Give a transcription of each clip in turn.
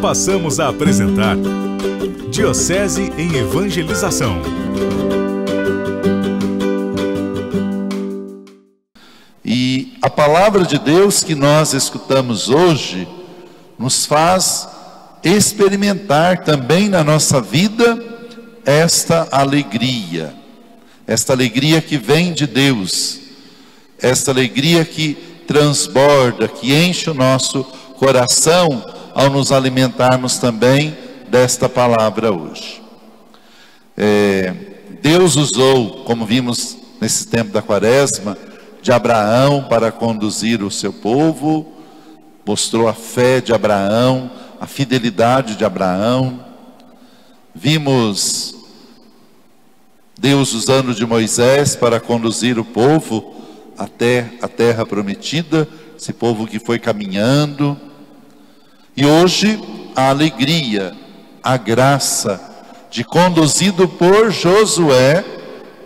passamos a apresentar Diocese em Evangelização. E a palavra de Deus que nós escutamos hoje nos faz experimentar também na nossa vida esta alegria, esta alegria que vem de Deus, esta alegria que transborda, que enche o nosso coração ao nos alimentarmos também desta palavra hoje. É, Deus usou, como vimos nesse tempo da quaresma, de Abraão para conduzir o seu povo, mostrou a fé de Abraão, a fidelidade de Abraão. Vimos Deus usando de Moisés para conduzir o povo até a terra prometida, esse povo que foi caminhando. E hoje a alegria, a graça de conduzido por Josué,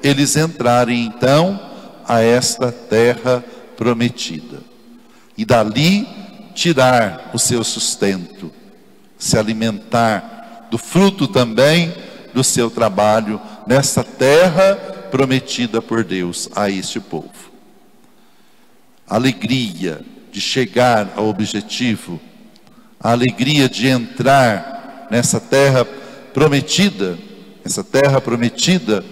eles entrarem então a esta terra prometida. E dali tirar o seu sustento, se alimentar do fruto também do seu trabalho nessa terra prometida por Deus a este povo alegria de chegar ao objetivo, a alegria de entrar nessa terra prometida, essa terra prometida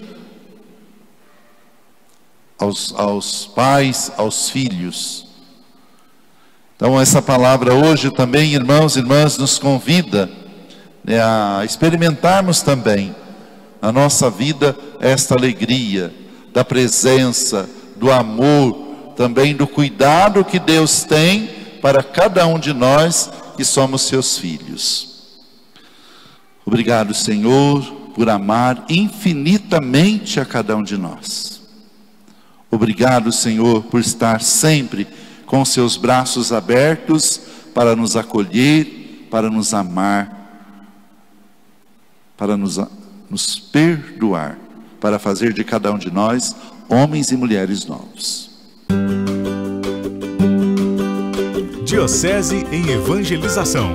aos, aos pais, aos filhos. Então, essa palavra hoje também, irmãos e irmãs, nos convida né, a experimentarmos também na nossa vida esta alegria da presença, do amor, também do cuidado que Deus tem para cada um de nós que somos seus filhos. Obrigado, Senhor, por amar infinitamente a cada um de nós. Obrigado, Senhor, por estar sempre com seus braços abertos para nos acolher, para nos amar, para nos, nos perdoar, para fazer de cada um de nós homens e mulheres novos. Diocese em Evangelização.